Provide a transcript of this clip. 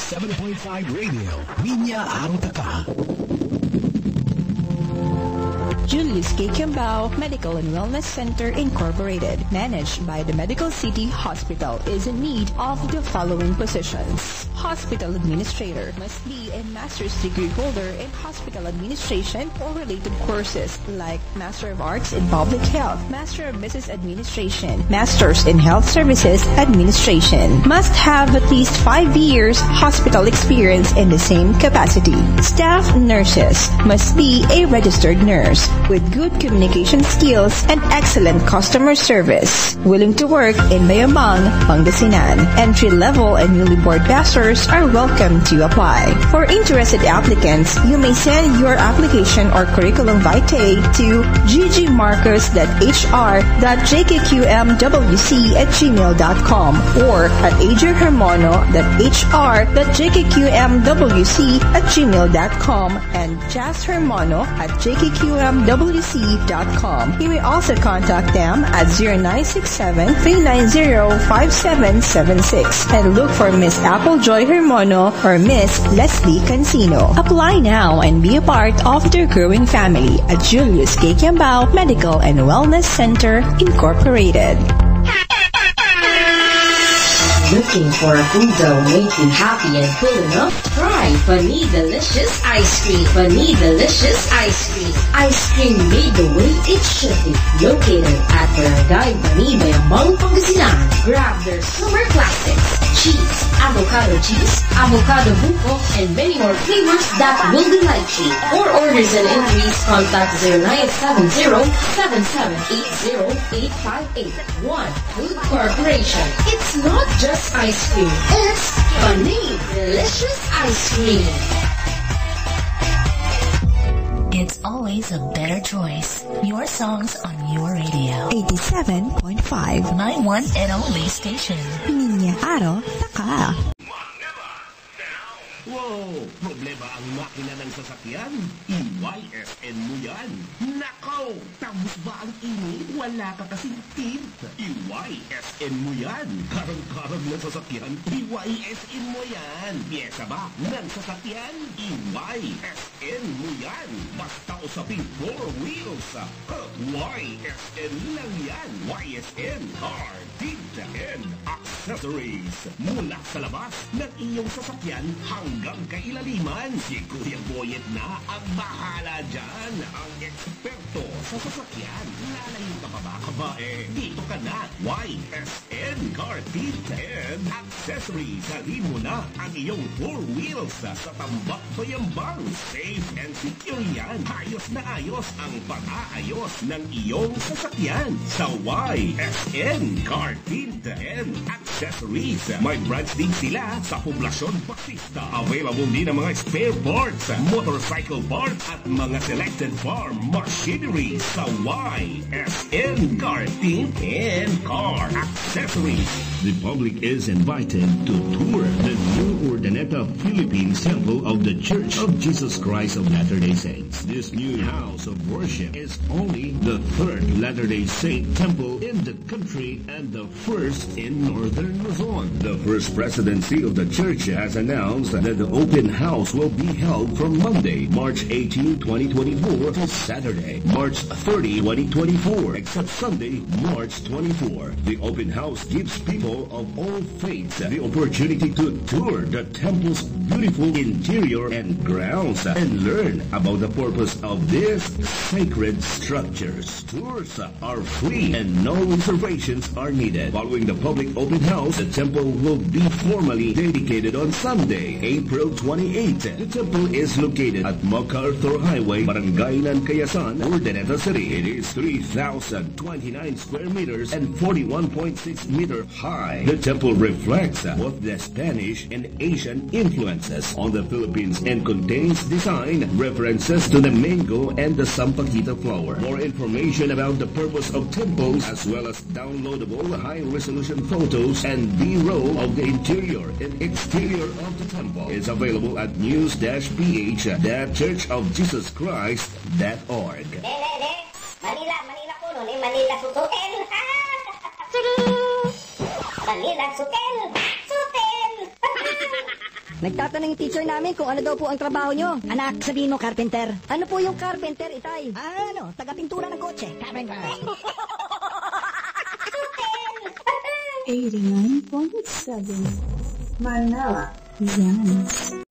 Radio. Linya Arutaka. Julius K. Kiambao Medical and Wellness Center Incorporated, managed by the Medical City Hospital, is in need of the following positions. Hospital Administrator must be a master's degree holder in hospital administration or related courses like Master of Arts in Public Health, Master of Business Administration, Masters in Health Services Administration. Must have at least five years hospital experience in the same capacity. Staff nurses must be a registered nurse with good communication skills and excellent customer service. Willing to work in Bayambang, Pangasinan. Entry-level and newly board passers are welcome to apply. For interested applicants, you may send your application or curriculum vitae to ggmarcus.hr.jkqmwc at gmail.com or at adrianhermano.hr.jkqmwc at gmail.com and jazzhermano at jkqmwc.com. You may also contact them at 0967-390-5776 and look for Miss Applejoy Hermano or Miss Leslie Cancino. Apply now and be a part of their growing family at Julius K. Kiambao Medical and Wellness Center Incorporated. Looking for a food that will make you happy and full enough? Try Funny Delicious Ice Cream. Funny Delicious Ice Cream. Ice cream made the way it should be. Located at Barangay Bani Bayambang, Pangasinan. Grab their summer classics. Cheese, avocado cheese, avocado buko, and many more flavors that will delight you. For orders and inquiries, contact 0970-7780-858. One Food Corporation. It's not just ice cream. It's funny, delicious ice cream. It's always a better choice. Your songs on your radio. 87.5 My one and only station. Niña Aro Taka. Wow! Problema ang makina ng sasakyan? EYSN mo yan. Nakaw! Tapos ba ang init? Wala ka kasing tip. EYSN mo yan. Karang-karang ng sasakyan, EYSN mo yan. Pyesa ba ng sasakyan? EYSN mo yan. Basta usaping four wheels. YSN lang yan. YSN Tinta, and Accessories. Mula sa labas ng iyong sasakyan hanggang kailaliman. Si Kuya Boyet na ang bahala dyan. Ang eksperto sa sasakyan. Lalayo ka pa ba, kabae? Dito ka na. YSN Car, Tinta, and Accessories. Halin na ang iyong four wheels sa tambak bayambang. Safe and secure yan. Ayos na ayos ang pag-aayos ng iyong sasakyan sa YSN Car Tint and Accessories. May branch din sila sa Poblacion Bautista. Available din ang mga spare parts, ah, motorcycle parts at mga selected farm machinery sa YSN Car Tint and Car Accessories. The public is invited to tour the new Urdaneta Philippines Temple of the Church of Jesus Christ of Latter-day Saints. This new house of worship is only the third Latter-day Saint temple in the country and the first in northern Luzon. The first presidency of the church has announced that the open house will be held from Monday, March 18, 2024 to Saturday, March 30, 2024, except Sunday, March 24. The open house gives people of all faiths the opportunity to tour the temple's beautiful interior and grounds and learn about the purpose of these sacred structures. Tours are free and no reservations are needed. Following the public open house, the temple will be formally dedicated on Sunday, April 28. The temple is located at MacArthur Highway, Barangay Nancayasan, Urdaneta City. It is 3,029 square meters and 41.6 meter high. The temple reflects both the Spanish and Asian influences on the Philippines and contains design references to the mango and the sampaguita flower. More information about the purpose of temples as well as downloadable high-resolution photos and B-roll of the interior and exterior of the temple is available at news-ph.churchofjesuschrist.org. Manila, Manila po nun, eh, Manila Sutoel. Manila Sutel, Sutel. Nagtatanong yung teacher namin kung ano daw po ang trabaho nyo. Anak, sabihin mo, carpenter. Ano po yung carpenter, itay? Ah, ano, taga-pintura ng kotse. Carpenter. 89.7 Manila. Yan.